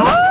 Ah!